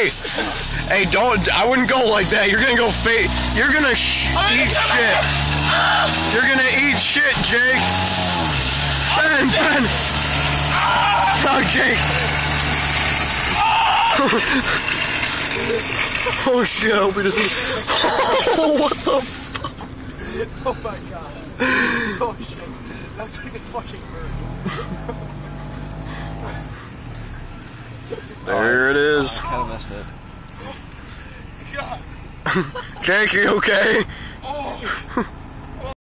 Hey, don't. I wouldn't go like that. You're gonna go fate. You're gonna sh- eat shit. You're gonna eat shit, Jake. Ben, Ben. Okay. oh shit! I hope we just. Oh, what the? F- Oh my god. Oh shit. That's like a fucking bird. There it is. Oh, kind of messed up. Jake, you okay? Oh.